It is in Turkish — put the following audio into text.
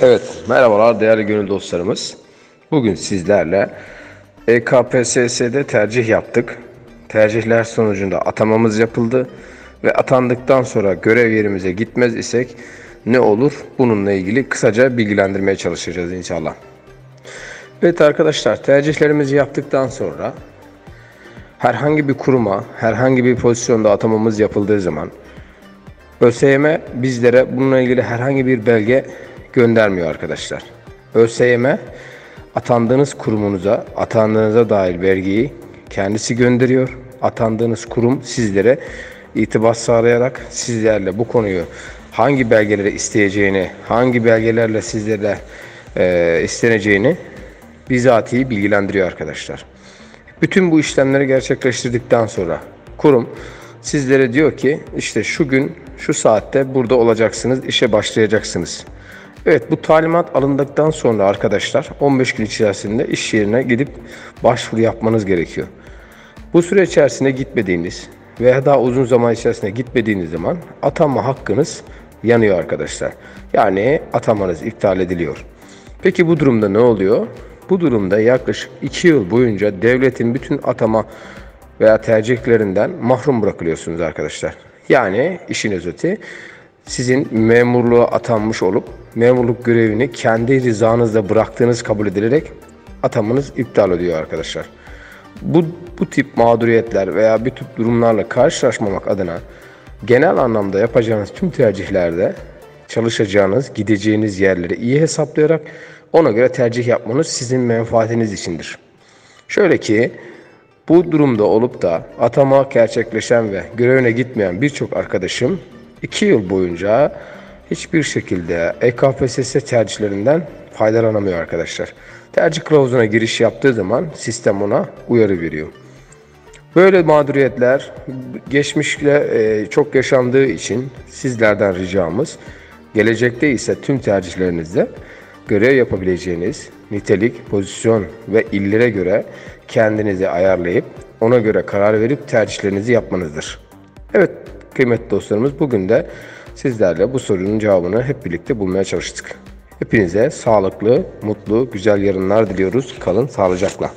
Evet, merhabalar değerli gönül dostlarımız. Bugün sizlerle EKPSS'de tercih yaptık. Tercihler sonucunda atamamız yapıldı ve atandıktan sonra görev yerimize gitmez isek ne olur? Bununla ilgili kısaca bilgilendirmeye çalışacağız inşallah. Evet arkadaşlar, tercihlerimizi yaptıktan sonra herhangi bir kuruma, herhangi bir pozisyonda atamamız yapıldığı zaman ÖSYM bizlere bununla ilgili herhangi bir belge göndermiyor arkadaşlar. ÖSYM atandığınız kurumunuza, atandığınıza dair belgeyi kendisi gönderiyor. Atandığınız kurum sizlere itibar sağlayarak sizlerle bu konuyu hangi belgeleri isteyeceğini, hangi belgelerle sizlerle e, isteneceğini bizatihi bilgilendiriyor arkadaşlar. Bütün bu işlemleri gerçekleştirdikten sonra kurum sizlere diyor ki işte şu gün şu saatte burada olacaksınız, işe başlayacaksınız. Evet bu talimat alındıktan sonra arkadaşlar 15 gün içerisinde iş yerine gidip başvuru yapmanız gerekiyor. Bu süre içerisinde gitmediğiniz veya daha uzun zaman içerisinde gitmediğiniz zaman atanma hakkınız yanıyor arkadaşlar. Yani atamanız iptal ediliyor. Peki bu durumda ne oluyor? Bu durumda yaklaşık 2 yıl boyunca devletin bütün atama veya tercihlerinden mahrum bırakılıyorsunuz arkadaşlar. Yani işin özeti sizin memurluğa atanmış olup memurluk görevini kendi rızanızla bıraktığınız kabul edilerek atamanız iptal ediyor arkadaşlar. Bu, bu tip mağduriyetler veya bir tip durumlarla karşılaşmamak adına genel anlamda yapacağınız tüm tercihlerde çalışacağınız, gideceğiniz yerleri iyi hesaplayarak ona göre tercih yapmanız sizin menfaatiniz içindir. Şöyle ki bu durumda olup da atama gerçekleşen ve görevine gitmeyen birçok arkadaşım 2 yıl boyunca hiçbir şekilde EKPSS tercihlerinden faydalanamıyor arkadaşlar. Tercih kılavuzuna giriş yaptığı zaman sistem ona uyarı veriyor. Böyle mağduriyetler geçmişle e, çok yaşandığı için sizlerden ricamız gelecekte ise tüm tercihlerinizde görev yapabileceğiniz nitelik, pozisyon ve illere göre kendinizi ayarlayıp ona göre karar verip tercihlerinizi yapmanızdır. Evet kıymetli dostlarımız bugün de sizlerle bu sorunun cevabını hep birlikte bulmaya çalıştık. Hepinize sağlıklı, mutlu, güzel yarınlar diliyoruz. Kalın sağlıcakla.